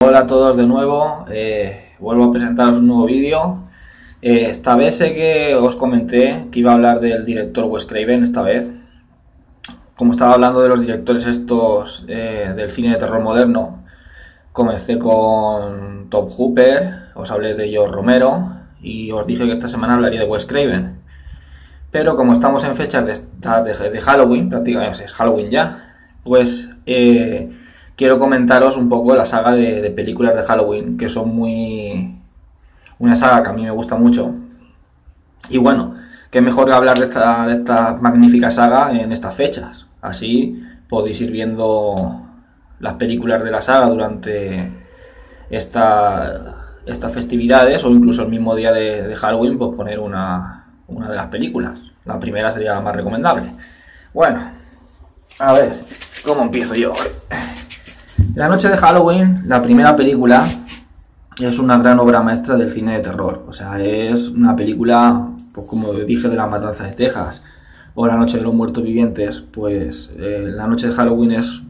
Hola a todos de nuevo, eh, vuelvo a presentaros un nuevo vídeo. Eh, esta vez sé que os comenté que iba a hablar del director Wes Craven, esta vez. Como estaba hablando de los directores estos eh, del cine de terror moderno, comencé con Top Hooper, os hablé de George Romero y os dije que esta semana hablaría de Wes Craven. Pero como estamos en fechas de, de Halloween, prácticamente es Halloween ya, pues quiero comentaros un poco la saga de, películas de Halloween, que son muy... una saga que a mí me gusta mucho. Y bueno, qué mejor que hablar de esta, de esta magnífica saga en estas fechas. Así podéis ir viendo las películas de la saga durante esta, estas festividades o incluso el mismo día de, Halloween, pues poner una, una de las películas. La primera sería la más recomendable. Bueno, a ver, ¿cómo empiezo yo? La noche de Halloween, la primera película, es una gran obra maestra del cine de terror. O sea, es una película, pues como dije, de la matanza de Texas o La noche de los muertos vivientes. Pues eh, La noche de Halloween es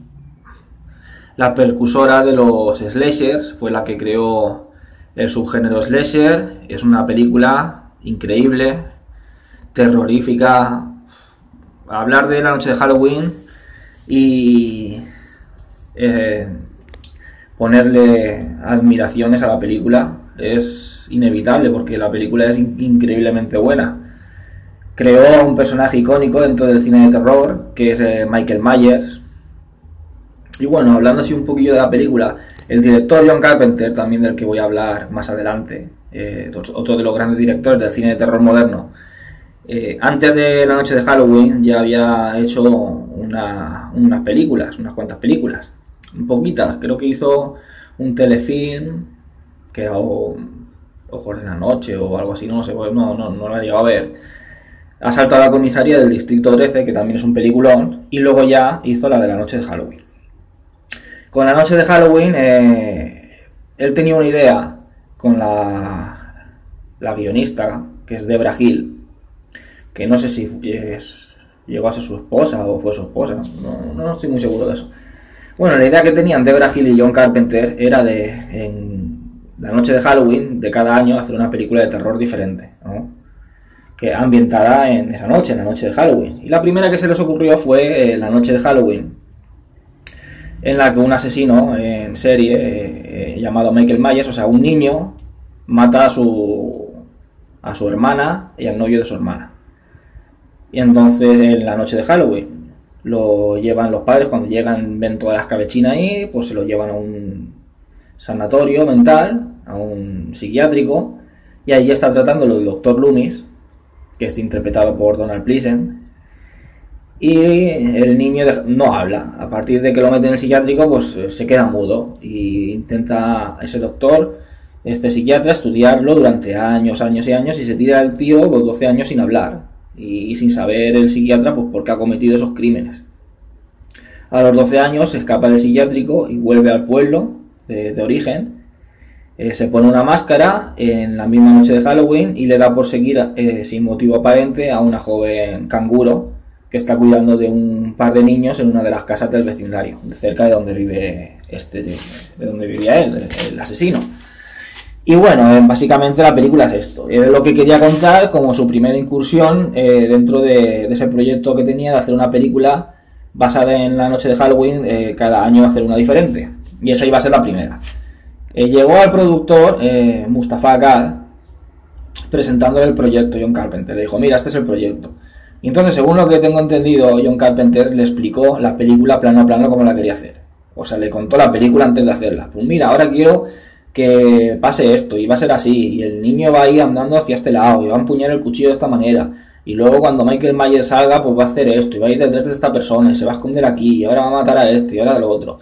la percusora de los slashers, fue la que creó el subgénero slasher. Es una película increíble, terrorífica. Hablar de La noche de Halloween y eh, ponerle admiraciones a la película es inevitable porque la película es increíblemente buena. Creó un personaje icónico dentro del cine de terror, que es eh, Michael Myers. Y bueno, hablando así un poquillo de la película, el director John Carpenter, también del que voy a hablar más adelante, eh, otro de los grandes directores del cine de terror moderno, antes de la noche de Halloween ya había hecho unas películas, unas cuantas películas poquitas. Creo que hizo un telefilm que era Ojos de la Noche o algo así, no sé, pues no, no, no lo he llegado a ver. Asalto a la comisaría del Distrito 13, que también es un peliculón, y luego ya hizo la de la noche de Halloween. Con la noche de Halloween, eh, él tenía una idea con la, la guionista, que es Debra Hill, que no sé si llegó a ser su esposa o fue su esposa, no, no estoy muy seguro de eso. Bueno, la idea que tenían Debra Hill y John Carpenter era de, en la noche de Halloween, de cada año, hacer una película de terror diferente, ¿no? Que ambientada en esa noche, en la noche de Halloween. Y la primera que se les ocurrió fue eh, la noche de Halloween, en la que un asesino en serie eh, llamado Michael Myers, o sea, un niño, mata a su, a su hermana y al novio de su hermana. Y entonces, en la noche de Halloween, lo llevan los padres, cuando llegan, ven todas las cabechinas ahí, pues se lo llevan a un sanatorio mental, a un psiquiátrico, y allí está tratándolo el doctor Loomis, que está interpretado por Donald Pleasant, y el niño no habla. A partir de que lo meten en el psiquiátrico, pues eh, se queda mudo y intenta ese doctor, este psiquiatra, estudiarlo durante años, años y años y se tira el tío los 12 años sin hablar y, sin saber el psiquiatra pues, por qué ha cometido esos crímenes. A los 12 años se escapa del psiquiátrico y vuelve al pueblo de, origen. Eh, se pone una máscara en la misma noche de Halloween y le da por seguir eh, sin motivo aparente a una joven canguro que está cuidando de un par de niños en una de las casas del vecindario, cerca de donde vive este, de, donde vivía él, el asesino. Y bueno, eh, básicamente la película es esto. Es lo que quería contar como su primera incursión eh, dentro de, ese proyecto que tenía de hacer una película basada en la noche de Halloween, eh, cada año hacer una diferente. Y esa iba a ser la primera. llegó al productor Mustafa Akkad presentándole el proyecto John Carpenter. Le dijo, mira, este es el proyecto. Y entonces, según lo que tengo entendido, John Carpenter le explicó la película plano a plano como la quería hacer. O sea, le contó la película antes de hacerla. Pues mira, ahora quiero que pase esto y va a ser así y el niño va a ir andando hacia este lado y va a empuñar el cuchillo de esta manera y luego cuando Michael Myers salga pues va a hacer esto y va a ir detrás de esta persona y se va a esconder aquí y ahora va a matar a este y ahora lo otro.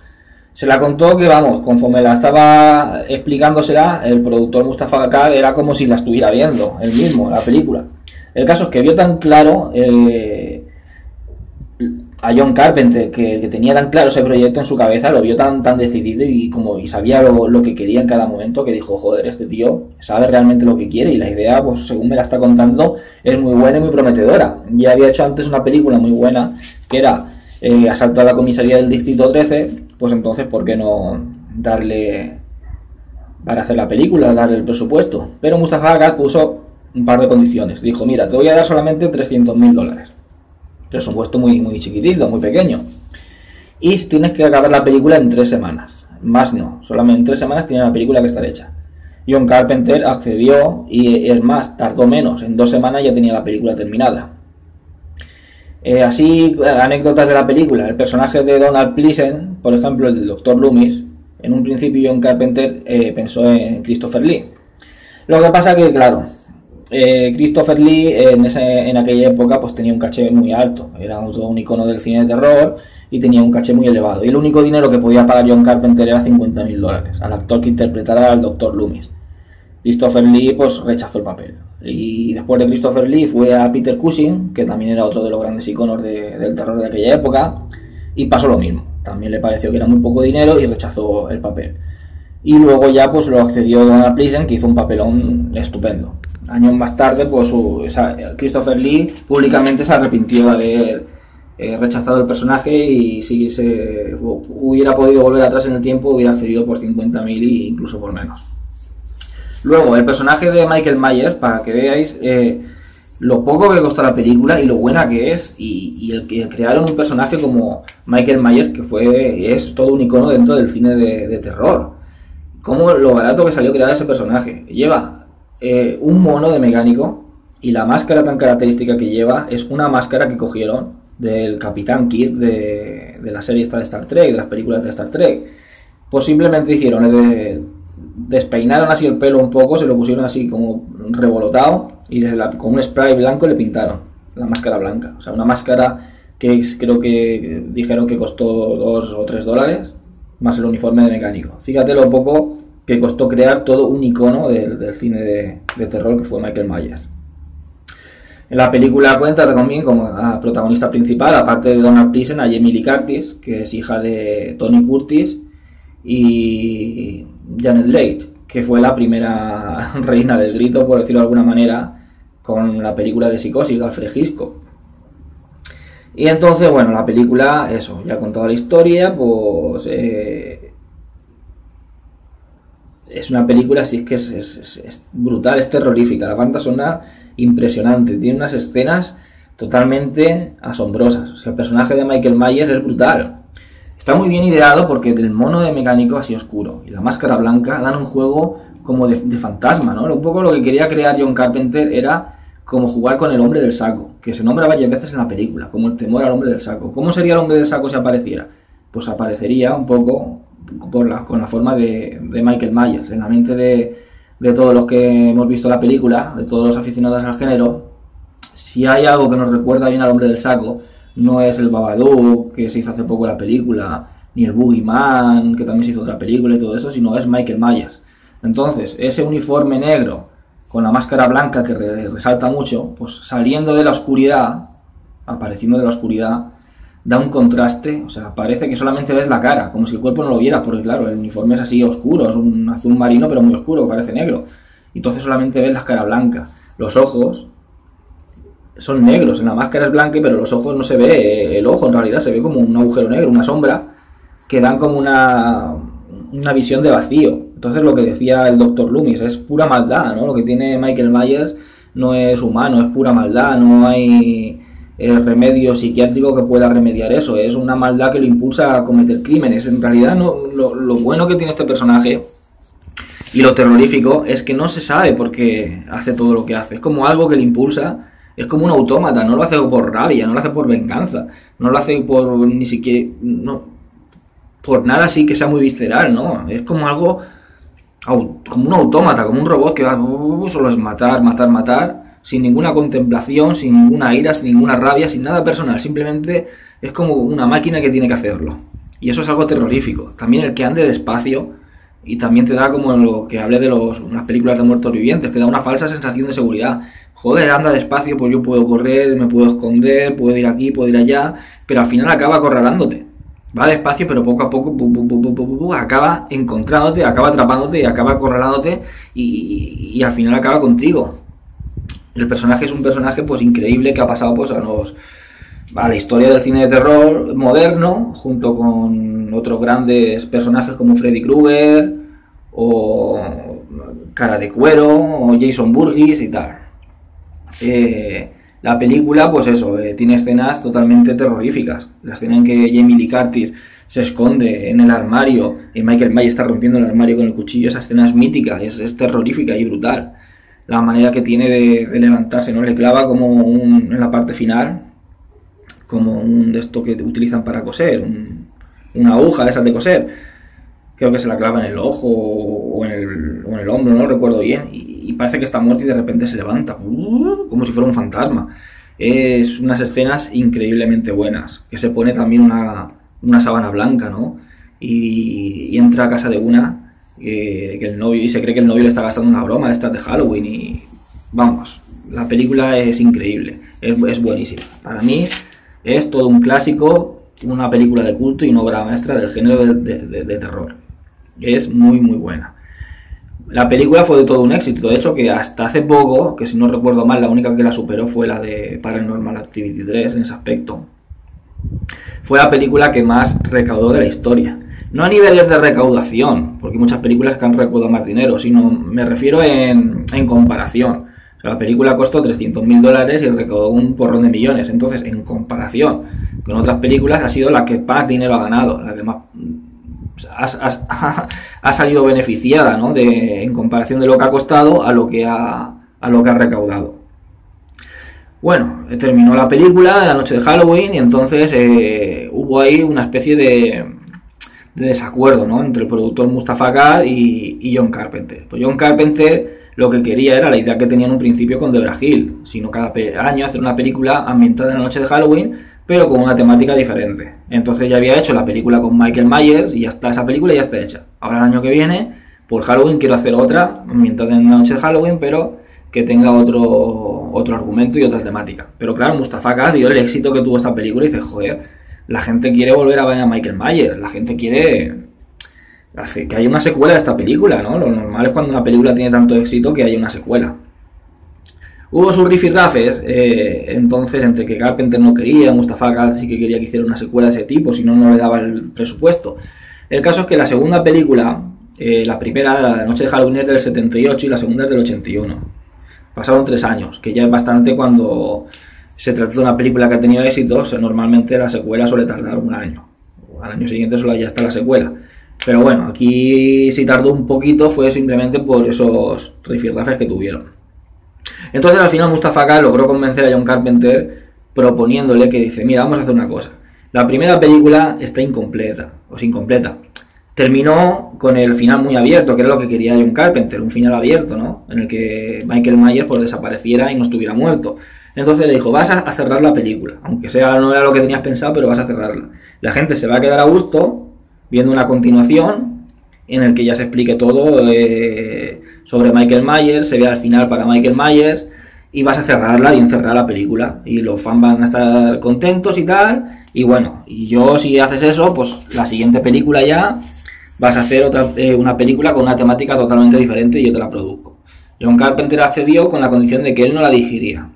Se la contó que vamos, conforme la estaba explicándosela, el productor Mustafa Akkad era como si la estuviera viendo, él mismo, la película. El caso es que vio tan claro eh, a John Carpenter, que, tenía tan claro ese proyecto en su cabeza, lo vio tan, tan decidido y como y sabía lo, que quería en cada momento, que dijo, joder, este tío sabe realmente lo que quiere y la idea, pues según me la está contando, es muy buena y muy prometedora. Ya había hecho antes una película muy buena, que era eh, Asalto a la comisaría del Distrito 13, pues entonces, ¿por qué no darle para hacer la película, darle el presupuesto. Pero Mustafa Akkad puso un par de condiciones. Dijo, mira, te voy a dar solamente 300 mil dólares. Presupuesto muy, muy chiquitito, muy pequeño. Y tienes que acabar la película en tres semanas. Más no, solamente en tres semanas tiene la película que estar hecha. John Carpenter accedió y es más, tardó menos. En dos semanas ya tenía la película terminada. Eh, así, anécdotas de la película. El personaje de Donald Pleasant, por ejemplo, el del Dr. Loomis, en un principio John Carpenter eh, pensó en Christopher Lee. Lo que pasa que, claro, eh, Christopher Lee en, en, aquella época pues tenía un caché muy alto. Era un icono del cine de terror y tenía un caché muy elevado. Y el único dinero que podía pagar John Carpenter era 50 mil dólares al actor que interpretara al Dr. Loomis. Christopher Lee pues rechazó el papel. Y después de Christopher Lee fue a Peter Cushing, que también era otro de los grandes iconos del terror de aquella época, y pasó lo mismo. También le pareció que era muy poco dinero y rechazó el papel. Y luego ya pues lo accedió Donald Pleasant, que hizo un papelón estupendo. Años más tarde, pues Christopher Lee públicamente se arrepintió de haber eh, rechazado el personaje y si se hubiera podido volver atrás en el tiempo, hubiera accedido por 50.000 e incluso por menos. Luego, el personaje de Michael Myers, para que veáis eh, lo poco que costó la película y lo buena que es, y, el que crearon un personaje como Michael Myers, que fue es todo un icono dentro del cine de, terror. Como lo barato que salió crear ese personaje. Lleva eh, un mono de mecánico y la máscara tan característica que lleva es una máscara que cogieron del Capitán Kidd de, la serie esta de Star Trek, de las películas de Star Trek. Pues simplemente hicieron de despeinaron así el pelo un poco, se lo pusieron así como revolotado y con un spray blanco le pintaron la máscara blanca. O sea, una máscara que creo que dijeron que costó 2 o 3 dólares, más el uniforme de mecánico. Fíjate lo poco que costó crear todo un icono del, cine de, terror que fue Michael Myers. En la película cuenta también como protagonista principal, aparte de Donald Pleasant, a Jamie Lee Curtis, que es hija de Tony Curtis y Janet Leigh, que fue la primera reina del grito, por decirlo de alguna manera, con la película de Psicosis de Alfred. Y entonces, bueno, la película, eso, ya con toda la historia, pues eh, es una película así que es, brutal, es terrorífica. La banda sonora impresionante, tiene unas escenas totalmente asombrosas. el personaje de Michael Myers es brutal. Está muy bien ideado porque el mono de mecánico así oscuro y la máscara blanca dan un juego como de, fantasma, ¿no? Un poco lo que quería crear John Carpenter era como jugar con el hombre del saco, que se nombra varias veces en la película, como el temor al hombre del saco. ¿Cómo sería el hombre del saco si apareciera? Pues aparecería un poco por la, con la forma de, Michael Myers, en la mente de, de todos los que hemos visto la película, de todos los aficionados al género. Si hay algo que nos recuerda bien al hombre del saco, no es el Babadook, que se hizo hace poco la película, ni el Boogeyman, que también se hizo otra película y todo eso, sino es Michael Myers. Entonces, ese uniforme negro con la máscara blanca que resalta mucho, pues saliendo de la oscuridad, apareciendo de la oscuridad, da un contraste, o sea, parece que solamente ves la cara, como si el cuerpo no lo viera, porque claro, el uniforme es así oscuro, es un azul marino pero muy oscuro, parece negro. Entonces solamente ves la cara blanca. Los ojos son negros, en la máscara es blanca, pero los ojos no se ve el ojo, en realidad se ve como un agujero negro, una sombra, que dan como una, una visión de vacío. Entonces lo que decía el doctor Loomis es pura maldad, ¿no? Lo que tiene Michael Myers no es humano, es pura maldad, no hay eh, remedio psiquiátrico que pueda remediar eso, es una maldad que lo impulsa a cometer crímenes. En realidad no, lo, lo bueno que tiene este personaje y lo terrorífico es que no se sabe por qué hace todo lo que hace, es como algo que le impulsa es como un autómata, no lo hace por rabia, no lo hace por venganza, no lo hace por ni siquiera. No, por nada así que sea muy visceral, ¿no? Es como algo. como un autómata, como un robot que va. Uh, solo es matar, matar, matar, sin ninguna contemplación, sin ninguna ira, sin ninguna rabia, sin nada personal. Simplemente es como una máquina que tiene que hacerlo. Y eso es algo terrorífico. También el que ande despacio y también te da como lo que hablé de los, las películas de muertos vivientes, te da una falsa sensación de seguridad joder, anda despacio, pues yo puedo correr, me puedo esconder, puedo ir aquí, puedo ir allá, pero al final acaba acorralándote. Va despacio, pero poco a poco acaba encontrándote, acaba atrapándote, acaba acorralándote y, al final acaba contigo. El personaje es un personaje pues increíble que ha pasado pues a a la historia del cine de terror moderno, junto con otros grandes personajes como Freddy Krueger o Cara de Cuero o Jason Burgess y tal. Eh, la película, pues eso, eh, tiene escenas totalmente terroríficas. La escena en que Jamie Lee Curtis se esconde en el armario y Michael May está rompiendo el armario con el cuchillo, esa escena es mítica, es, terrorífica y brutal. La manera que tiene de, levantarse, ¿no? Le clava como un, en la parte final, como un de esto que utilizan para coser, una aguja de esas de coser. Creo que se la clava en el ojo o en el, hombro, no recuerdo bien. Y, y parece que está muerto y de repente se levanta, uh, como si fuera un fantasma. Es unas escenas increíblemente buenas, que se pone también una, una sábana blanca, ¿no? Y, entra a casa de una, eh, que el novio, y se cree que el novio le está gastando una broma de estas de Halloween y vamos, la película es increíble, es, buenísima. Para mí es todo un clásico, una película de culto y una obra maestra del género de, de, de terror. Es muy, muy buena. La película fue de todo un éxito, de hecho que hasta hace poco, que si no recuerdo mal, la única que la superó fue la de Paranormal Activity 3 en ese aspecto. Fue la película que más recaudó de la historia. No a niveles de recaudación, porque hay muchas películas que han recaudado más dinero, sino me refiero en, comparación. la película costó 300 mil dólares y recaudó un porrón de millones. Entonces, en comparación con otras películas, ha sido la que más dinero ha ganado, la que más ha, salido beneficiada, ¿no? De, en comparación de lo que ha costado a lo que ha, a lo que ha recaudado. Bueno, terminó la película la noche de Halloween y entonces eh, hubo ahí una especie de, de, desacuerdo ¿no? entre el productor Mustafa Gad y, John Carpenter. Pues John Carpenter lo que quería era la idea que tenía en un principio con Debra Hill, sino cada año hacer una película ambientada en la noche de Halloween pero con una temática diferente. Entonces ya había hecho la película con Michael Myers y ya está, esa película ya está hecha. Ahora el año que viene, por Halloween, quiero hacer otra, mientras en la noche de Halloween, pero que tenga otro, otro argumento y otra temática. Pero claro, Mustafa Kaz vio el éxito que tuvo esta película y dice, joder, la gente quiere volver a ver a Michael Myers, la gente quiere que haya una secuela de esta película, ¿no? Lo normal es cuando una película tiene tanto éxito que haya una secuela. Hubo sus rifirrafes, eh, entonces entre que Carpenter no quería, Mustafa Kat sí que quería que hiciera una secuela de ese tipo, si no, no le daba el presupuesto. El caso es que la segunda película, eh, la primera, La Noche de Halloween, es del 78 y la segunda es del 81. Pasaron tres años, que ya es bastante cuando se trata de una película que ha tenido éxito, normalmente la secuela suele tardar un año. Al año siguiente solo ya está la secuela. Pero bueno, aquí si tardó un poquito fue simplemente por esos rifirrafes que tuvieron. Entonces al final Mustafa logró convencer a John Carpenter proponiéndole que dice, mira, vamos a hacer una cosa. La primera película está incompleta, o incompleta. Terminó con el final muy abierto, que era lo que quería John Carpenter, un final abierto, ¿no? En el que Michael Myers pues desapareciera y no estuviera muerto. Entonces le dijo, vas a cerrar la película, aunque sea no era lo que tenías pensado, pero vas a cerrarla. La gente se va a quedar a gusto viendo una continuación en el que ya se explique todo eh, sobre Michael Myers, se ve al final para Michael Myers y vas a cerrarla, bien cerrar la película y los fans van a estar contentos y tal. Y bueno, y yo si haces eso, pues la siguiente película ya vas a hacer otra eh, una película con una temática totalmente diferente y yo te la produzco. John Carpenter accedió con la condición de que él no la dirigiría.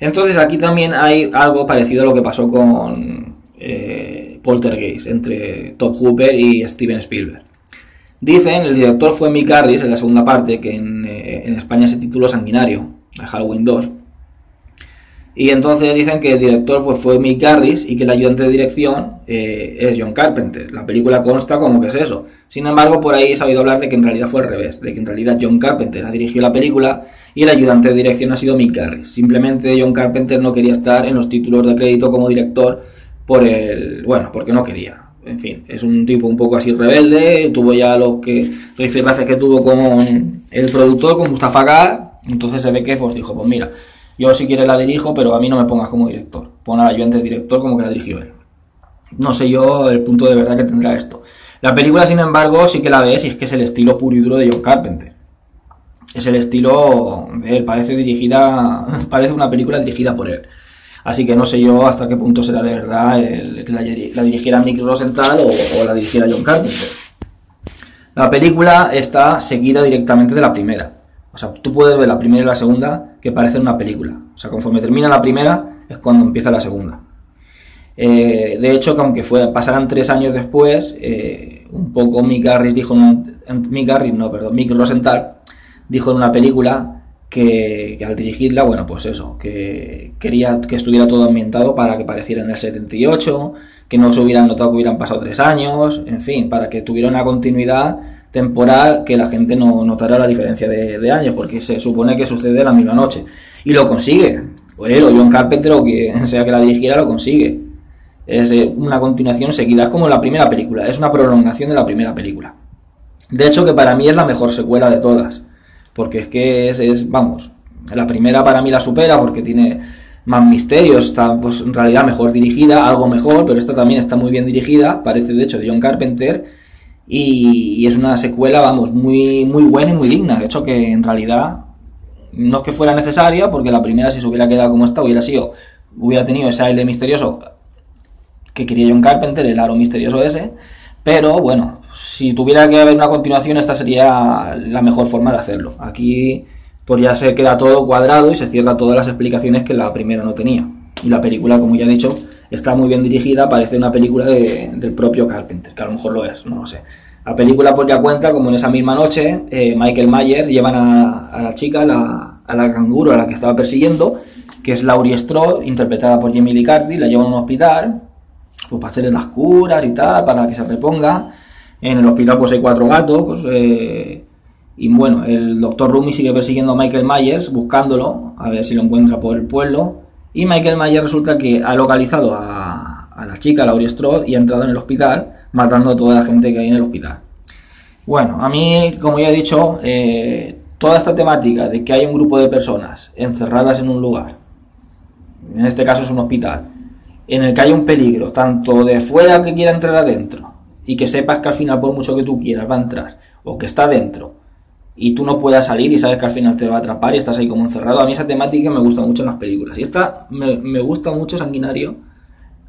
Entonces aquí también hay algo parecido a lo que pasó con eh, Poltergeist entre Top Hooper y Steven Spielberg. Dicen, el director fue Mick Harris en la segunda parte, que en, eh, España se tituló Sanguinario, a Halloween 2. Y entonces dicen que el director pues, fue Mick Harris y que el ayudante de dirección eh, es John Carpenter. La película consta como que es eso. Sin embargo, por ahí se ha oído hablar de que en realidad fue al revés, de que en realidad John Carpenter ha dirigido la película y el ayudante de dirección ha sido Mick Harris. Simplemente John Carpenter no quería estar en los títulos de crédito como director por el, bueno, porque no quería en fin, es un tipo un poco así rebelde, tuvo ya los que rifirrafes que tuvo con el productor, con Mustafa K, entonces se ve que pues dijo, pues mira, yo si quieres la dirijo, pero a mí no me pongas como director, pon al ayudante director como que la dirigió él. No sé yo el punto de verdad que tendrá esto. La película, sin embargo, sí que la ves y es que es el estilo puro y duro de John Carpenter. Es el estilo de él, parece dirigida, parece una película dirigida por él. Así que no sé yo hasta qué punto será de verdad que la, dirigiera Mick Rosenthal o, la dirigiera John Carpenter. La película está seguida directamente de la primera. O sea, tú puedes ver la primera y la segunda que parecen una película. O sea, conforme termina la primera es cuando empieza la segunda. Eh, de hecho, que aunque fue, pasaran tres años después, eh, un poco Mick Garris dijo, Mick Garris, no, perdón, Mick Rosenthal dijo en una película que, al dirigirla, bueno, pues eso, que quería que estuviera todo ambientado para que pareciera en el 78, que no se hubieran notado que hubieran pasado tres años, en fin, para que tuviera una continuidad temporal que la gente no notara la diferencia de, años, porque se supone que sucede la misma noche. Y lo consigue. O él o John Carpenter o quien sea que la dirigiera lo consigue. Es eh, una continuación seguida, es como la primera película, es una prolongación de la primera película. De hecho, que para mí es la mejor secuela de todas porque es que es, vamos, la primera para mí la supera porque tiene más misterios, está pues en realidad mejor dirigida, algo mejor, pero esta también está muy bien dirigida, parece de hecho de John Carpenter y, es una secuela, vamos, muy, muy buena y muy digna, de hecho que en realidad no es que fuera necesaria, porque la primera si se hubiera quedado como está hubiera sido, hubiera tenido ese aire misterioso que quería John Carpenter, el aro misterioso ese, pero bueno, si tuviera que haber una continuación, esta sería la mejor forma de hacerlo. Aquí pues ya se queda todo cuadrado y se cierra todas las explicaciones que la primera no tenía. Y la película, como ya he dicho, está muy bien dirigida, parece una película del propio Carpenter, que a lo mejor lo es, no lo sé. La película pues ya cuenta como en esa misma noche eh, Michael Myers llevan a, la chica, la, a la canguro a la que estaba persiguiendo, que es Laurie Strode, interpretada por Jamie Lee Curtis, la llevan a un hospital pues para hacerle las curas y tal, para que se reponga. En el hospital pues hay cuatro gatos, eh, y bueno, el doctor Rumi sigue persiguiendo a Michael Myers, buscándolo, a ver si lo encuentra por el pueblo. Y Michael Myers resulta que ha localizado a, la chica, Laurie Strode, y ha entrado en el hospital, matando a toda la gente que hay en el hospital. Bueno, a mí, como ya he dicho, eh, toda esta temática de que hay un grupo de personas encerradas en un lugar, en este caso es un hospital, en el que hay un peligro, tanto de fuera que quiera entrar adentro, y que sepas que al final, por mucho que tú quieras, va a entrar, o que está dentro, y tú no puedas salir y sabes que al final te va a atrapar y estás ahí como encerrado. A mí esa temática me gusta mucho en las películas. Y esta me, me gusta mucho Sanguinario,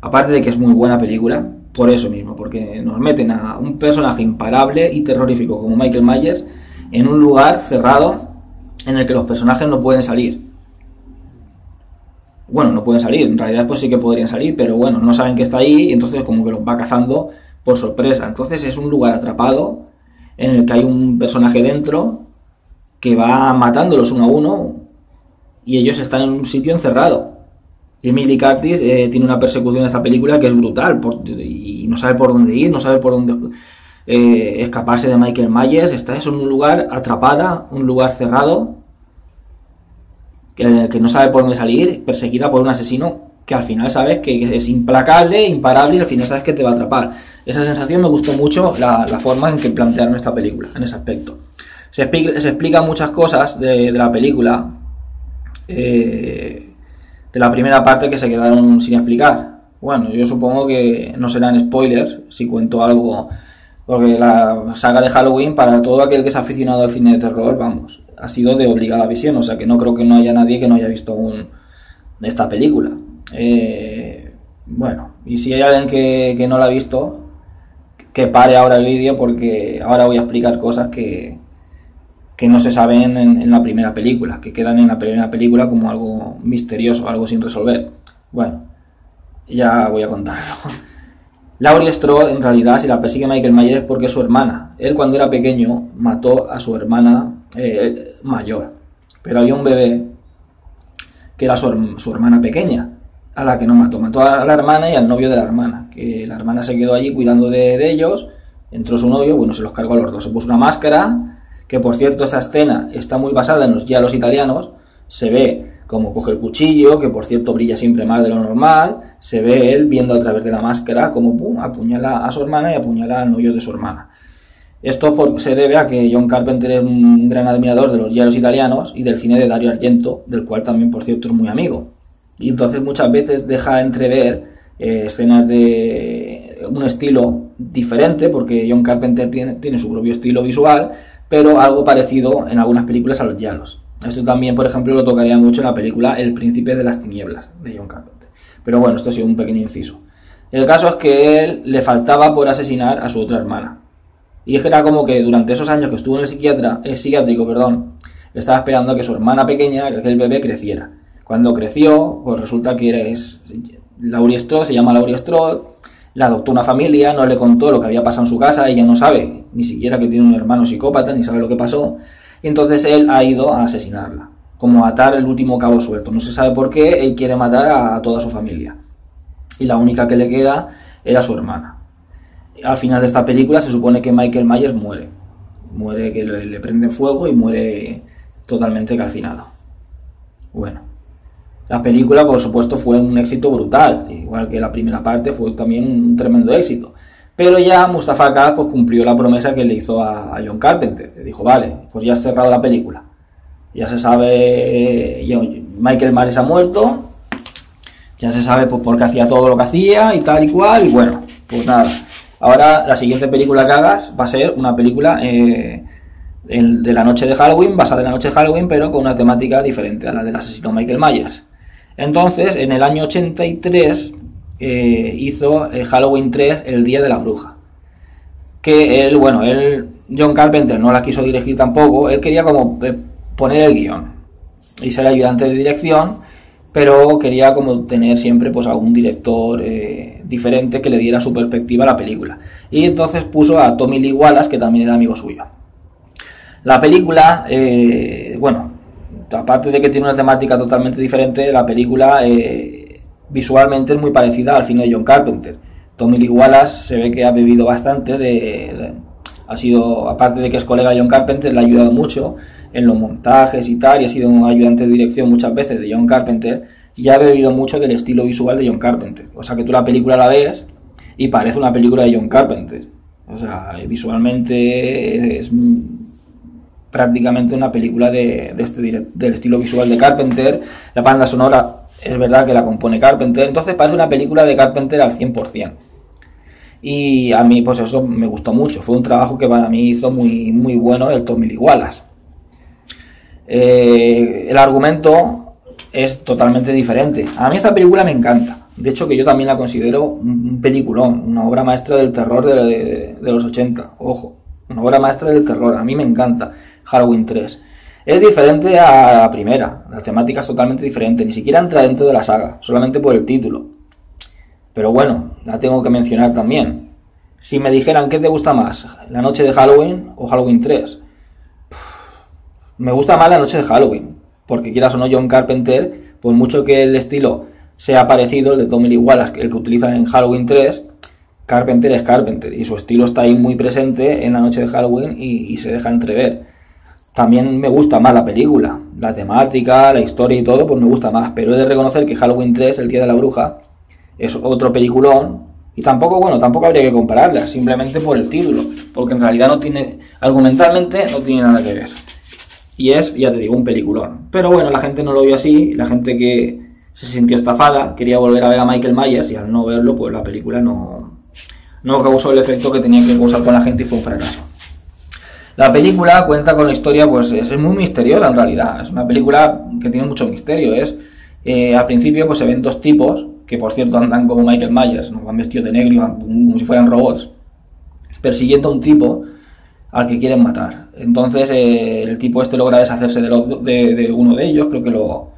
aparte de que es muy buena película, por eso mismo, porque nos meten a un personaje imparable y terrorífico como Michael Myers en un lugar cerrado en el que los personajes no pueden salir bueno, no pueden salir, en realidad pues sí que podrían salir, pero bueno, no saben que está ahí y entonces como que los va cazando por sorpresa. Entonces es un lugar atrapado en el que hay un personaje dentro que va matándolos uno a uno y ellos están en un sitio encerrado. Emily Curtis eh, tiene una persecución en esta película que es brutal y no sabe por dónde ir, no sabe por dónde eh, escaparse de Michael Myers. Está en un lugar atrapada, un lugar cerrado que, no sabe por dónde salir, perseguida por un asesino que al final sabes que es implacable, imparable y al final sabes que te va a atrapar. Esa sensación me gustó mucho la, forma en que plantearon esta película, en ese aspecto. Se explica, se explica muchas cosas de, la película, eh, de la primera parte que se quedaron sin explicar. Bueno, yo supongo que no serán spoilers si cuento algo, porque la saga de Halloween, para todo aquel que es aficionado al cine de terror, vamos, ha sido de obligada visión, o sea que no creo que no haya nadie que no haya visto esta película. Eh, bueno, y si hay alguien que, no la ha visto, que pare ahora el vídeo porque ahora voy a explicar cosas que, que no se saben en, la primera película, que quedan en la primera película como algo misterioso, algo sin resolver. Bueno, ya voy a contarlo. Laurie Strode, en realidad, si la persigue Michael Myers es porque es su hermana. Él, cuando era pequeño, mató a su hermana eh, mayor. Pero había un bebé que era su, hermana pequeña, a la que no mató. Mató a la hermana y al novio de la hermana, que la hermana se quedó allí cuidando de, ellos. Entró su novio, bueno, se los cargó a los dos. Se puso una máscara, que por cierto esa escena está muy basada en los giallos italianos. Se ve como coge el cuchillo, que por cierto brilla siempre más de lo normal. Se ve él viendo a través de la máscara como pum, apuñala a su hermana y apuñala al novio de su hermana. Esto se debe a que John Carpenter es un gran admirador de los giallos italianos y del cine de Dario Argento, del cual también, por cierto, es muy amigo. Y entonces muchas veces deja entrever eh, escenas de un estilo diferente, porque John Carpenter tiene, tiene, su propio estilo visual, pero algo parecido en algunas películas a los giallos. Esto también, por ejemplo, lo tocaría mucho en la película El Príncipe de las Tinieblas, de John Carpenter. Pero bueno, esto ha sido un pequeño inciso. El caso es que él le faltaba por asesinar a su otra hermana, y es que era como que durante esos años que estuvo en el psiquiatra, el psiquiátrico, perdón, estaba esperando a que su hermana pequeña, que el bebé, creciera. Cuando creció, pues resulta que es Laurie Strode, se llama Laurie Strode, le adoptó una familia, no le contó lo que había pasado en su casa, ella no sabe ni siquiera que tiene un hermano psicópata, ni sabe lo que pasó, y entonces él ha ido a asesinarla, como atar el último cabo suelto. No se sabe por qué, él quiere matar a toda su familia. Y la única que le queda era su hermana. Al final de esta película se supone que Michael Myers muere. Muere que le prende fuego y muere totalmente calcinado. Bueno. La película, por supuesto, fue un éxito brutal, igual que la primera parte fue también un tremendo éxito. Pero ya Mustafa K pues, cumplió la promesa que le hizo a, John Carpenter. Le dijo, vale, pues ya has cerrado la película. Ya se sabe, Michael Myers ha muerto, ya se sabe pues, por qué hacía todo lo que hacía y tal y cual, y bueno, pues nada. Ahora la siguiente película que hagas va a ser una película eh, de la noche de Halloween, basada en la noche de Halloween, pero con una temática diferente a la del asesino Michael Myers. Entonces, en el año 83 eh, hizo eh, Halloween 3, El Día de la Bruja. Que él, bueno, él, John Carpenter no la quiso dirigir tampoco, él quería como eh, poner el guion y ser ayudante de dirección, pero quería como tener siempre pues algún director diferente que le diera su perspectiva a la película. Y entonces puso a Tommy Lee Wallace, que también era amigo suyo. La película, bueno, aparte de que tiene una temática totalmente diferente, la película eh, visualmente es muy parecida al cine de John Carpenter. Tommy Lee Wallace se ve que ha bebido bastante de, ha sido, aparte de que es colega de John Carpenter, le ha ayudado mucho en los montajes y tal, y ha sido un ayudante de dirección muchas veces de John Carpenter, y ha bebido mucho del estilo visual de John Carpenter. O sea que tú la película la ves y parece una película de John Carpenter. O sea, visualmente es prácticamente una película de, este, del estilo visual de Carpenter. La banda sonora es verdad que la compone Carpenter, entonces parece una película de Carpenter al 100%. Y a mí, pues eso me gustó mucho. Fue un trabajo que para mí hizo muy, muy bueno el Tommy Lee Wallace. Eh, el argumento es totalmente diferente. A mí esta película me encanta. De hecho, que yo también la considero un peliculón, una obra maestra del terror de, de los 80. Ojo, una obra maestra del terror. A mí me encanta. Halloween 3. Es diferente a la primera, la temática es totalmente diferente, ni siquiera entra dentro de la saga, solamente por el título. Pero bueno, la tengo que mencionar también. Si me dijeran qué te gusta más, la noche de Halloween o Halloween 3, me gusta más la noche de Halloween, porque quieras o no, John Carpenter, por mucho que el estilo sea parecido, el de Tommy Lee Wallace, el que utiliza en Halloween 3, Carpenter es Carpenter y su estilo está ahí muy presente en la noche de Halloween y se deja entrever también me gusta más la película, la temática, la historia y todo, pues me gusta más. Pero he de reconocer que Halloween 3, El Día de la Bruja, es otro peliculón. Y tampoco, bueno, tampoco habría que compararla, simplemente por el título. Porque en realidad no tiene, argumentalmente, no tiene nada que ver. Y es, ya te digo, un peliculón. Pero bueno, la gente no lo vio así, la gente que se sintió estafada, quería volver a ver a Michael Myers y al no verlo, pues la película no, no causó el efecto que tenía que causar con la gente y fue un fracaso. La película cuenta con la historia, pues es muy misteriosa en realidad. Es una película que tiene mucho misterio. Es eh, al principio pues se ven dos tipos que por cierto andan como Michael Myers, ¿no? van vestidos de negro van como si fueran robots, persiguiendo a un tipo al que quieren matar. Entonces eh, el tipo este logra deshacerse de, de, uno de ellos, creo que lo,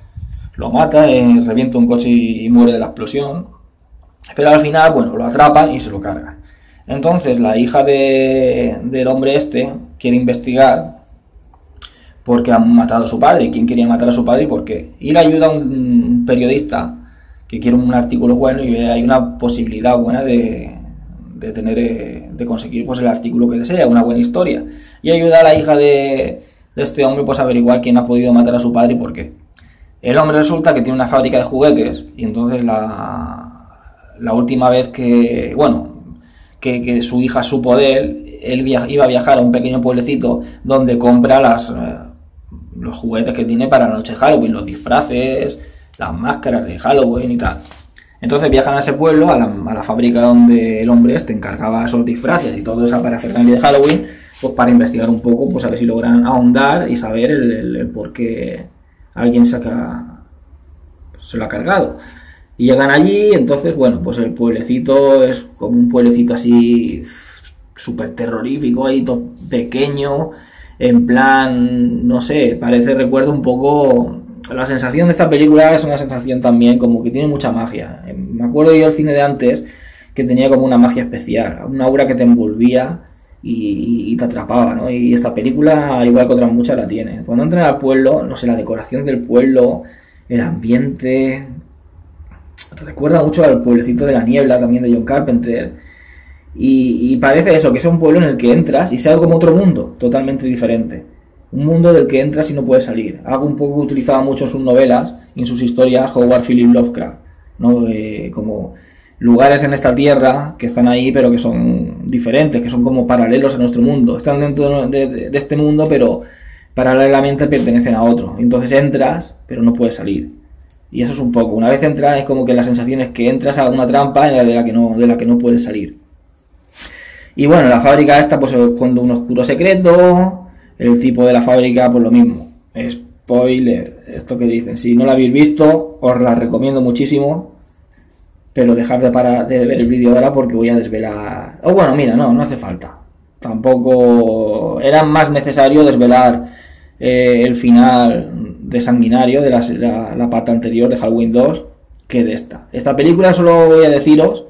lo mata, eh, revienta un coche y, y, muere de la explosión. Pero al final, bueno, lo atrapan y se lo cargan. Entonces la hija de, del hombre este quiere investigar porque han matado a su padre. ¿Quién quería matar a su padre y por qué? Y le ayuda a un periodista que quiere un artículo bueno y hay una posibilidad buena de, de tener eh, de conseguir pues el artículo que desea, una buena historia. Y ayuda a la hija de, este hombre pues a averiguar quién ha podido matar a su padre y por qué. El hombre resulta que tiene una fábrica de juguetes y entonces la, la última vez que, bueno, que, su hija supo de él, él iba a viajar a un pequeño pueblecito donde compra las, eh, los juguetes que tiene para la noche de Halloween, los disfraces, las máscaras de Halloween y tal. Entonces viajan a ese pueblo, a la, fábrica donde el hombre este encargaba esos disfraces y todo esa parafernalia de Halloween, pues para investigar un poco, pues a ver si logran ahondar y saber el, por qué alguien se, se lo ha cargado. Y llegan allí, entonces, bueno, pues el pueblecito es como un pueblecito así súper terrorífico, ahí todo pequeño, en plan, no sé, parece, recuerdo un poco... La sensación de esta película es una sensación también como que tiene mucha magia. Me acuerdo yo del cine de antes que tenía como una magia especial, una aura que te envolvía y, te atrapaba, ¿no? Y esta película, igual que otras muchas, la tiene. Cuando entran al pueblo, no sé, la decoración del pueblo, el ambiente, recuerda mucho al pueblecito de la niebla también de John Carpenter. Y, parece eso, que es un pueblo en el que entras y sea como otro mundo, totalmente diferente. Un mundo del que entras y no puedes salir. Algo un poco que utilizaba mucho en sus novelas y en sus historias Howard Philip Lovecraft. ¿no? como lugares en esta tierra que están ahí pero que son diferentes, que son como paralelos a nuestro mundo. Están dentro de, este mundo pero paralelamente pertenecen a otro. Entonces entras pero no puedes salir. Y eso es un poco. Una vez entras es como que la sensación es que entras a una trampa de la que no, de la que no puedes salir. Y bueno, la fábrica esta pues con un oscuro secreto. El tipo de la fábrica pues lo mismo. Spoiler, esto que dicen. Si no la habéis visto, os la recomiendo muchísimo pero dejar de, para, de ver el vídeo ahora porque voy a desvelar... O bueno, mira, no, no hace falta. Tampoco era más necesario desvelar eh, el final de Sanguinario de la, la, parte anterior de Halloween 2 que de esta. Esta película solo voy a deciros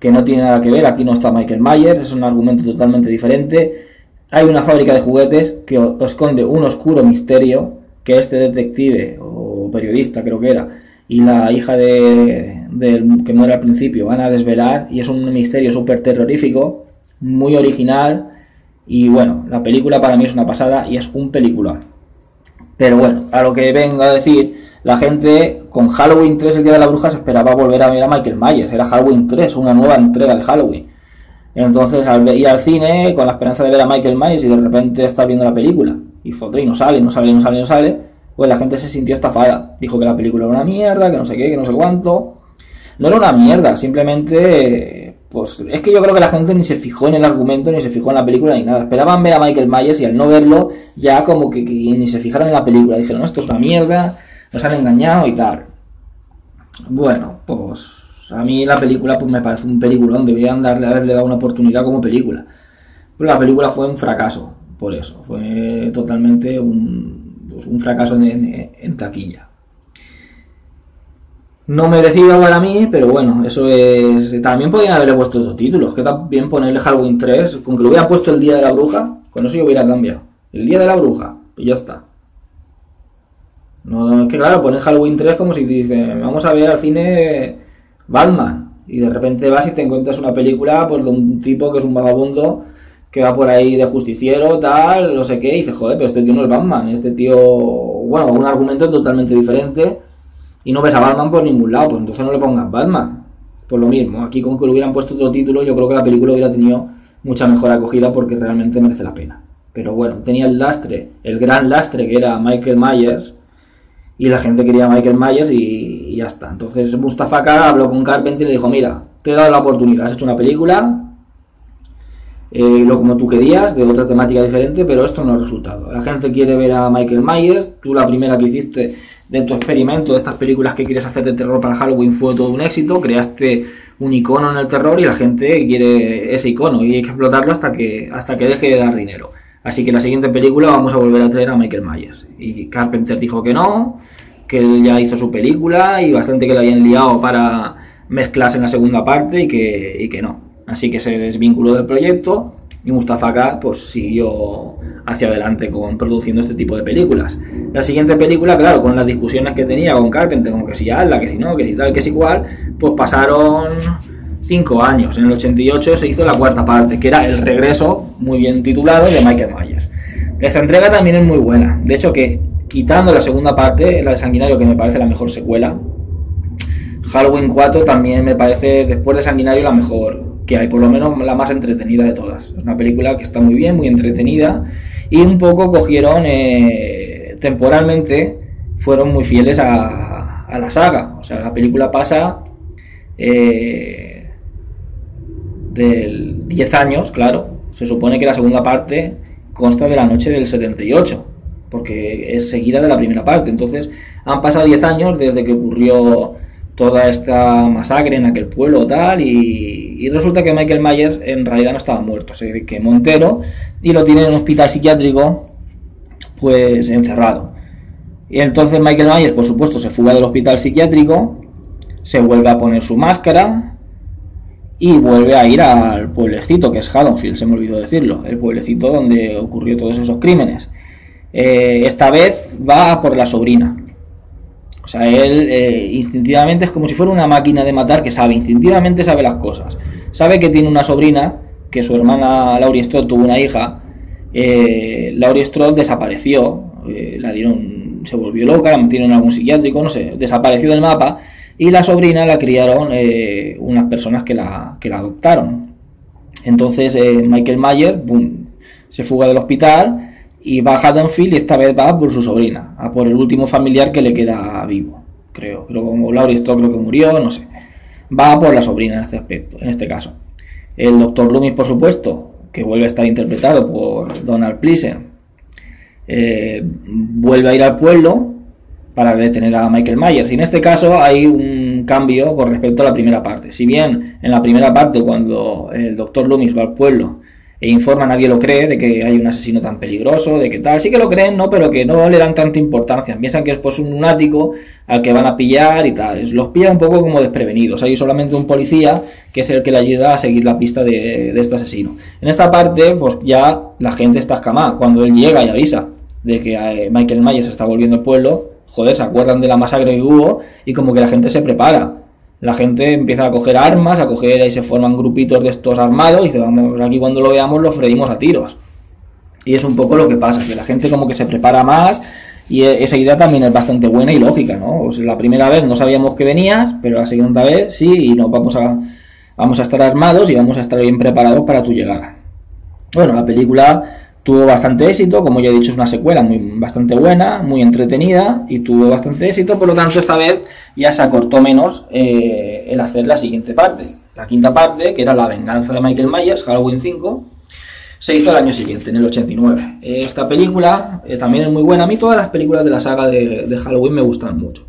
que no tiene nada que ver, aquí no está Michael Myers, es un argumento totalmente diferente. Hay una fábrica de juguetes que esconde un oscuro misterio que este detective o periodista creo que era y la hija de, del que muere al principio van a desvelar y es un misterio súper terrorífico, muy original y bueno, la película para mí es una pasada y es un película. Pero bueno, a lo que vengo a decir, la gente con Halloween 3, el Día de la Bruja, se esperaba volver a ver a Michael Myers, era Halloween 3, una nueva entrega de Halloween. Entonces al ir al cine con la esperanza de ver a Michael Myers y de repente estar viendo la película y foto y no sale, no sale, no sale, no sale, pues la gente se sintió estafada. Dijo que la película era una mierda, que no sé qué, que no sé cuánto no era una mierda, simplemente, pues es que yo creo que la gente ni se fijó en el argumento, ni se fijó en la película, ni nada. Esperaban ver a Michael Myers y al no verlo, ya como que, ni se fijaron en la película. Dijeron, esto es una mierda, nos han engañado y tal. Bueno, pues a mí la película pues me parece un peliculón, deberían darle, haberle dado una oportunidad como película. Pero la película fue un fracaso, por eso, fue totalmente un, pues, un fracaso en taquilla. No merecido para mí, pero bueno, eso es. También podrían haberle puesto otros títulos. Que también ponerle Halloween 3, con que lo hubieran puesto el día de la bruja, con eso yo hubiera cambiado. El día de la bruja, y ya está. No, es que claro, poner Halloween 3 como si te dicen, vamos a ver al cine Batman. Y de repente vas y te encuentras una película pues, de un tipo que es un vagabundo que va por ahí de justiciero, tal, no sé qué, y dices, joder, pero este tío no es Batman, este tío, bueno, un argumento totalmente diferente y no ves a Batman por ningún lado, pues entonces no le pongas Batman. Por lo mismo, aquí con que le hubieran puesto otro título, yo creo que la película hubiera tenido mucha mejor acogida porque realmente merece la pena. Pero bueno, tenía el lastre, el gran lastre que era Michael Myers, y la gente quería a Michael Myers y, ya está. Entonces Mustafa K habló con Carpenter y le dijo, mira, te he dado la oportunidad, has hecho una película, eh, lo como tú querías, de otra temática diferente, pero esto no ha resultado. La gente quiere ver a Michael Myers, tú la primera que hiciste de tu experimento, de estas películas que quieres hacer de terror para Halloween fue todo un éxito, creaste un icono en el terror y la gente quiere ese icono y hay que explotarlo hasta que, hasta que deje de dar dinero. Así que la siguiente película vamos a volver a traer a Michael Myers. Y Carpenter dijo que no, que él ya hizo su película y bastante que le habían liado para mezclarse en la segunda parte y que, y que no. Así que se desvinculó del proyecto y Mustafa K pues siguió hacia adelante con produciendo este tipo de películas. La siguiente película, claro, con las discusiones que tenía con Carpenter, como que si la que si no, que si tal, que si igual, pues pasaron cinco años. En el 88 se hizo la cuarta parte, que era el regreso, muy bien titulado, de Michael Myers. Esa entrega también es muy buena. De hecho, que quitando la segunda parte, la de Sanguinario, que me parece la mejor secuela, Halloween 4 también me parece, después de Sanguinario, la mejor que hay, por lo menos la más entretenida de todas. Es una película que está muy bien, muy entretenida y un poco cogieron eh, temporalmente, fueron muy fieles a, la saga. O sea, la película pasa eh, del 10 años, claro. Se supone que la segunda parte consta de la noche del 78, porque es seguida de la primera parte. Entonces, han pasado 10 años desde que ocurrió toda esta masacre en aquel pueblo tal y, resulta que Michael Myers en realidad no estaba muerto, se que Montero y lo tiene en un hospital psiquiátrico pues encerrado. Y entonces Michael Myers por supuesto se fuga del hospital psiquiátrico, se vuelve a poner su máscara y vuelve a ir al pueblecito que es Haddonfield, se me olvidó decirlo, el pueblecito donde ocurrió todos esos crímenes. Eh, esta vez va por la sobrina. O sea, él eh, instintivamente es como si fuera una máquina de matar que sabe, instintivamente sabe las cosas. Sabe que tiene una sobrina, que su hermana Laurie Strode tuvo una hija. Eh, Laurie Strode desapareció, la dieron, se volvió loca, la metieron en algún psiquiátrico, no sé, desapareció del mapa y la sobrina la criaron eh, unas personas que la, que la adoptaron. Entonces eh, Michael Mayer se fuga del hospital y va a Haddonfield y esta vez va por su sobrina, a por el último familiar que le queda vivo, creo. Pero como Laurie Strode creo que murió, no sé. Va por la sobrina en este aspecto, en este caso. El doctor Loomis, por supuesto, que vuelve a estar interpretado por Donald Pleasant, eh, vuelve a ir al pueblo para detener a Michael Myers. Y en este caso hay un cambio con respecto a la primera parte. Si bien en la primera parte, cuando el doctor Loomis va al pueblo e informa, nadie lo cree de que hay un asesino tan peligroso, de que tal, sí que lo creen, ¿no? Pero que no le dan tanta importancia. Piensan que es pues un lunático al que van a pillar y tal. Los pilla un poco como desprevenidos. Hay solamente un policía que es el que le ayuda a seguir la pista de, de este asesino. En esta parte, pues ya la gente está escamada. Cuando él llega y avisa de que eh, Michael Myers está volviendo al pueblo, joder, se acuerdan de la masacre que hubo y como que la gente se prepara. La gente empieza a coger armas, a coger y se forman grupitos de estos armados y dice, vamos, aquí cuando lo veamos lo freímos a tiros. Y es un poco lo que pasa, que la gente como que se prepara más y e, esa idea también es bastante buena y lógica, ¿no? la primera vez no sabíamos que venías, pero la segunda vez sí y nos vamos a, vamos a estar armados y vamos a estar bien preparados para tu llegada. Bueno, la película tuvo bastante éxito, como ya he dicho es una secuela muy bastante buena, muy entretenida y tuvo bastante éxito, por lo tanto esta vez ya se acortó menos eh, el hacer la siguiente parte. La quinta parte, que era La venganza de Michael Myers, Halloween 5, se hizo el año siguiente, en el 89. Esta película eh, también es muy buena. A mí todas las películas de la saga de, Halloween me gustan mucho.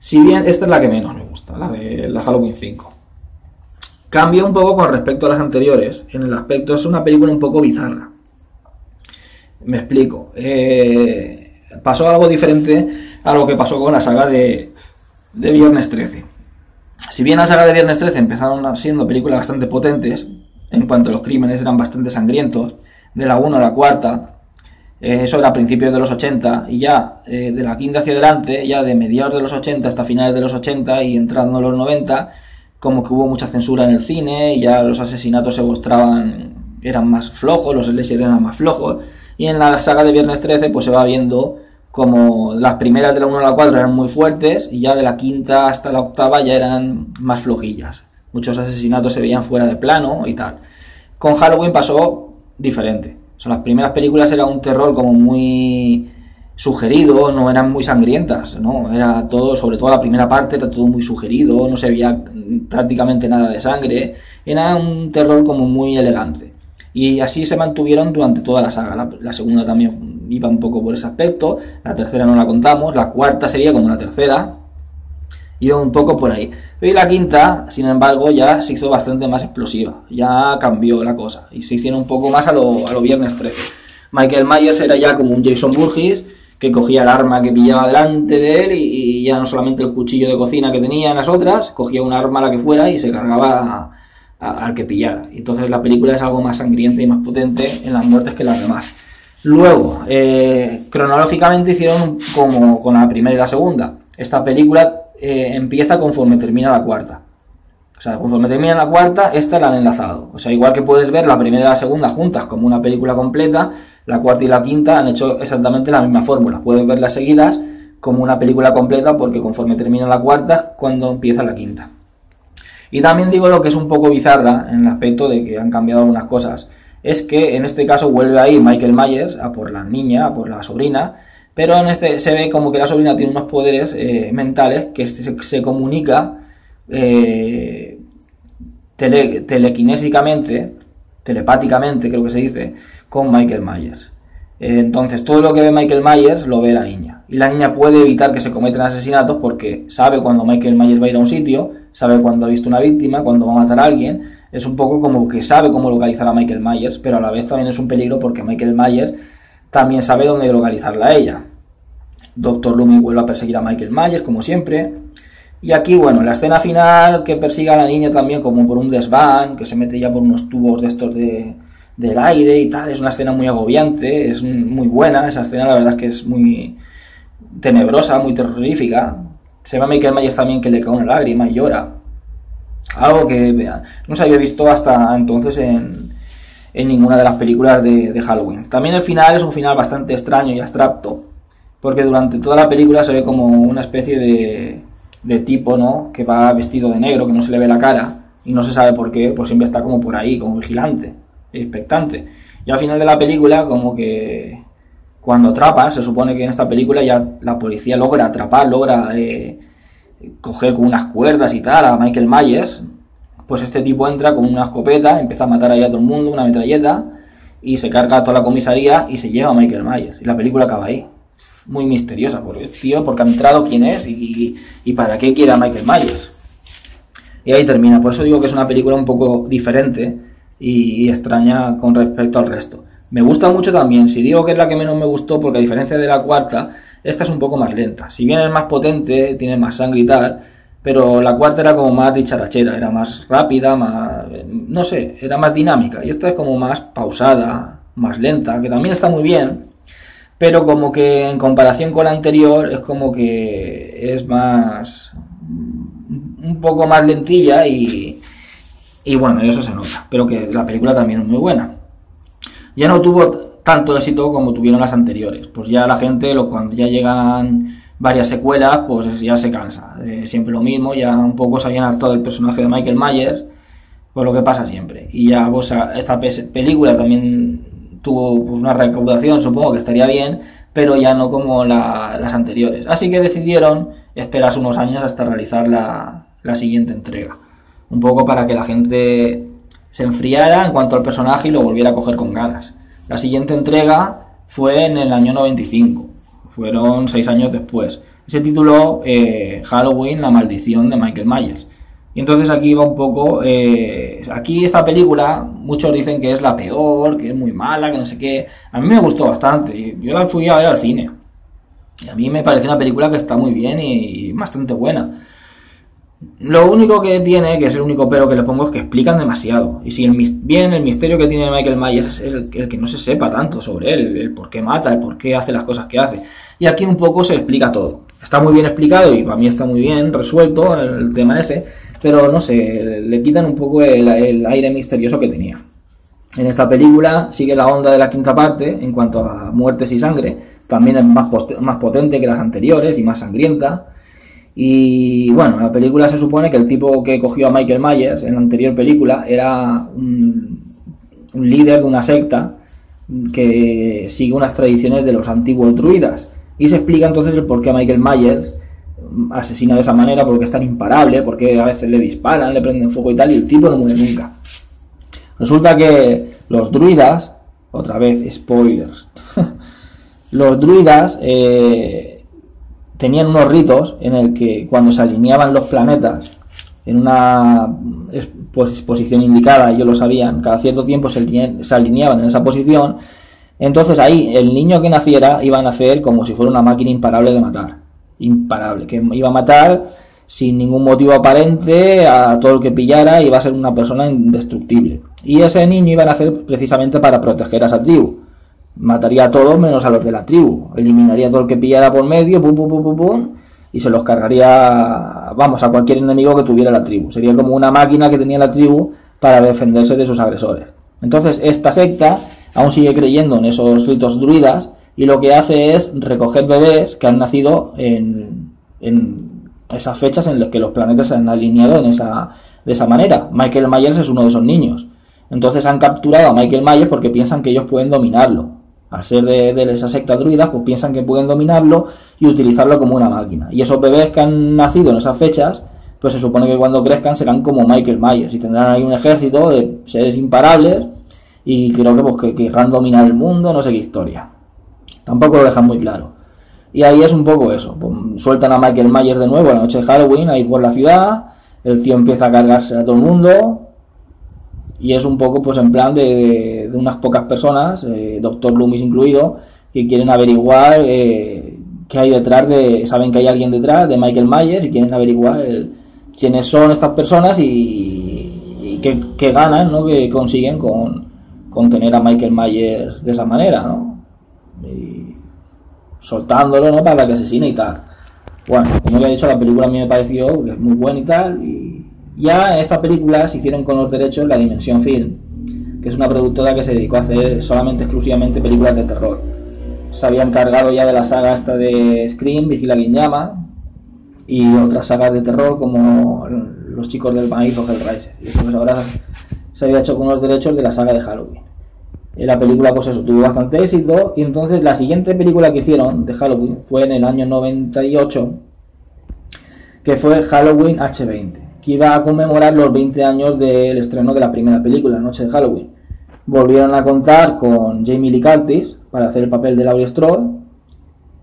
Si bien esta es la que menos me gusta, la de la Halloween 5. Cambia un poco con respecto a las anteriores. En el aspecto es una película un poco bizarra. Me explico. Eh, pasó algo diferente a lo que pasó con la saga de, de Viernes 13. Si bien la saga de Viernes 13 empezaron siendo películas bastante potentes, en cuanto a los crímenes eran bastante sangrientos, de la 1 a la cuarta, eh, eso era a principios de los 80, y ya eh, de la quinta hacia adelante, ya de mediados de los 80 hasta finales de los 80 y entrando en los 90, como que hubo mucha censura en el cine, y ya los asesinatos se mostraban, eran más flojos, los slasher eran más flojos, y en la saga de Viernes 13 pues se va viendo como las primeras de la 1 a la 4 eran muy fuertes y ya de la quinta hasta la octava ya eran más flojillas. Muchos asesinatos se veían fuera de plano y tal. Con Halloween pasó diferente. O las primeras películas era un terror como muy sugerido, no eran muy sangrientas, ¿no? Era todo, sobre todo la primera parte, era todo muy sugerido, no se veía prácticamente nada de sangre. Era un terror como muy elegante. Y así se mantuvieron durante toda la saga. La, segunda también iba un poco por ese aspecto. La tercera no la contamos. La cuarta sería como la tercera. Iba un poco por ahí. Y la quinta, sin embargo, ya se hizo bastante más explosiva. Ya cambió la cosa. Y se hicieron un poco más a lo, a lo viernes 13. Michael Myers era ya como un Jason Burgess que cogía el arma que pillaba delante de él y, ya no solamente el cuchillo de cocina que tenía en las otras, cogía un arma la que fuera y se cargaba al que pillar. Entonces la película es algo más sangrienta y más potente en las muertes que las demás. Luego, eh, cronológicamente hicieron como con la primera y la segunda. Esta película eh, empieza conforme termina la cuarta. O sea, conforme termina la cuarta, esta la han enlazado. O sea, igual que puedes ver la primera y la segunda juntas como una película completa, la cuarta y la quinta han hecho exactamente la misma fórmula. Puedes verlas seguidas como una película completa porque conforme termina la cuarta, cuando empieza la quinta. Y también digo lo que es un poco bizarra en el aspecto de que han cambiado algunas cosas. Es que en este caso vuelve ahí Michael Myers a por la niña, a por la sobrina, pero en este se ve como que la sobrina tiene unos poderes eh, mentales que se, comunica eh, telequinésicamente, telepáticamente creo que se dice, con Michael Myers. Entonces, todo lo que ve Michael Myers lo ve la niña. Y la niña puede evitar que se cometan asesinatos porque sabe cuando Michael Myers va a ir a un sitio, sabe cuando ha visto una víctima, cuando va a matar a alguien. Es un poco como que sabe cómo localizar a Michael Myers, pero a la vez también es un peligro porque Michael Myers también sabe dónde localizarla a ella. Doctor Loomis vuelve a perseguir a Michael Myers, como siempre. Y aquí, bueno, la escena final que persigue a la niña también como por un desván, que se mete ya por unos tubos de estos de, del aire y tal, es una escena muy agobiante, es muy buena, esa escena la verdad es que es muy tenebrosa, muy terrorífica. Se ve a Michael Myers también que le cae una lágrima y llora. Algo que no se había visto hasta entonces en, en ninguna de las películas de, de Halloween. También el final es un final bastante extraño y abstracto, porque durante toda la película se ve como una especie de, de tipo, ¿no? Que va vestido de negro, que no se le ve la cara y no se sabe por qué, pues siempre está como por ahí, como vigilante, expectante. Y al final de la película, como que cuando atrapan, se supone que en esta película ya la policía logra atrapar, logra eh, coger con unas cuerdas y tal a Michael Myers, pues este tipo entra con una escopeta, empieza a matar ahí a todo el mundo, una metralleta, y se carga toda la comisaría y se lleva a Michael Myers. Y la película acaba ahí muy misteriosa, porque, tío, porque ha entrado quién es y, para qué quiere a Michael Myers. Y ahí termina. Por eso digo que es una película un poco diferente y, extraña con respecto al resto. Me gusta mucho también, si digo que es la que menos me gustó, porque a diferencia de la cuarta, esta es un poco más lenta. Si bien es más potente, tiene más sangre y tal, pero la cuarta era como más dicharachera, era más rápida, más, no sé, era más dinámica. Y esta es como más pausada, más lenta, que también está muy bien, pero como que en comparación con la anterior es como que es más un poco más lentilla y, y bueno, eso se nota, pero que la película también es muy buena. Ya no tuvo tanto éxito como tuvieron las anteriores, pues ya la gente lo, cuando ya llegan varias secuelas, pues ya se cansa, siempre lo mismo, ya un poco se habían hartado del personaje de Michael Myers, pues lo que pasa siempre. Y ya pues, esta película también tuvo pues, una recaudación, supongo que estaría bien, pero ya no como las anteriores. Así que decidieron esperarse unos años hasta realizar la, la siguiente entrega. Un poco para que la gente se enfriara en cuanto al personaje y lo volviera a coger con ganas. La siguiente entrega fue en el año 95, fueron seis años después. Se tituló eh, Halloween, la maldición de Michael Myers. Y entonces aquí va un poco, eh, aquí esta película, muchos dicen que es la peor, que es muy mala, que no sé qué. A mí me gustó bastante, yo la fui a ver al cine. Y a mí me parece una película que está muy bien y, bastante buena. Lo único que tiene, que es el único pero que le pongo, es que explican demasiado. Y si el, bien el misterio que tiene Michael Myers es el, que no se sepa tanto sobre él, el por qué mata, el por qué hace las cosas que hace. Y aquí un poco se explica todo. Está muy bien explicado y para mí está muy bien resuelto el tema ese pero no sé, le quitan un poco el, aire misterioso que tenía. En esta película sigue la onda de la quinta parte en cuanto a muertes y sangre, también es más, más potente que las anteriores y más sangrienta. Y bueno, la película se supone que el tipo que cogió a Michael Myers en la anterior película era un, líder de una secta que sigue unas tradiciones de los antiguos druidas. Y se explica entonces el por qué Michael Myers asesina de esa manera porque es tan imparable, porque a veces le disparan, le prenden fuego y tal, y el tipo no muere nunca. Resulta que los druidas, otra vez, spoilers, los druidas eh, tenían unos ritos en el que cuando se alineaban los planetas en una posición indicada, ellos lo sabían, cada cierto tiempo se alineaban en esa posición, entonces ahí el niño que naciera iba a nacer como si fuera una máquina imparable de matar imparable, que iba a matar sin ningún motivo aparente a todo el que pillara y iba a ser una persona indestructible. Y ese niño iba a nacer precisamente para proteger a esa tribu. Mataría a todos menos a los de la tribu. Eliminaría a todo el que pillara por medio, pum, pum, pum, pum, pum, y se los cargaría, vamos, a cualquier enemigo que tuviera la tribu. Sería como una máquina que tenía la tribu para defenderse de sus agresores. Entonces, esta secta aún sigue creyendo en esos ritos druidas y lo que hace es recoger bebés que han nacido en, esas fechas en las que los planetas se han alineado en esa, de esa manera. Michael Myers es uno de esos niños. Entonces han capturado a Michael Myers porque piensan que ellos pueden dominarlo. Al ser de, de esa secta druida, pues piensan que pueden dominarlo y utilizarlo como una máquina. Y esos bebés que han nacido en esas fechas, pues se supone que cuando crezcan serán como Michael Myers y tendrán ahí un ejército de seres imparables y creo que, pues, que querrán dominar el mundo, no sé qué historia. Tampoco lo dejan muy claro. Y ahí es un poco eso. Pues, sueltan a Michael Myers de nuevo la noche de Halloween, ahí por la ciudad. El tío empieza a cargarse a todo el mundo. Y es un poco pues en plan de, de unas pocas personas, eh, Doctor Loomis incluido, que quieren averiguar eh, que hay detrás de, saben que hay alguien detrás de Michael Myers y quieren averiguar quiénes son estas personas y, qué, ganan, ¿no? Que consiguen con, con, tener a Michael Myers de esa manera, ¿no? Y soltándolo, ¿no? Para que asesine y tal. Bueno, como ya he dicho, la película a mí me pareció que es muy buena y tal. Y ya esta película se hicieron con los derechos la Dimensión Film, que es una productora que se dedicó a hacer solamente, exclusivamente películas de terror. Se había encargado ya de la saga esta de Scream, Vigila Llama y otras sagas de terror como Los Chicos del Maíz o Hellraiser. Y eso pues ahora se había hecho con los derechos de la saga de Halloween. La película, pues eso, tuvo bastante éxito. Y entonces la siguiente película que hicieron de Halloween fue en el año 98, que fue Halloween H20, iba a conmemorar los 20 años del estreno de la primera película, Noche de Halloween. Volvieron a contar con Jamie Lee Curtis para hacer el papel de Laurie Strode.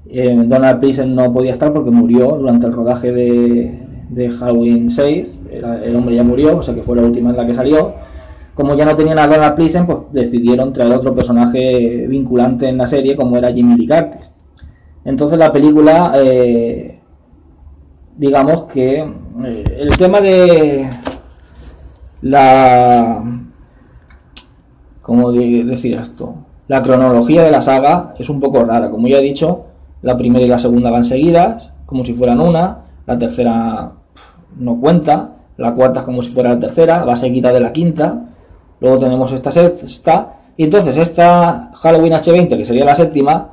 Eh, Donald Pleasence no podía estar porque murió durante el rodaje de, Halloween 6. el hombre ya murió, o sea que fue la última en la que salió como ya no tenían a Donald Pleasence, pues decidieron traer otro personaje vinculante en la serie, como era Jimmy Lee Curtis. Entonces la película, eh, digamos que eh, el tema de la... ¿Cómo decir esto? La cronología de la saga es un poco rara. Como ya he dicho, la primera y la segunda van seguidas, como si fueran una. La tercera no cuenta. La cuarta es como si fuera la tercera. Va seguida de la quinta. Luego tenemos esta sexta. Y entonces esta Halloween H20, que sería la séptima,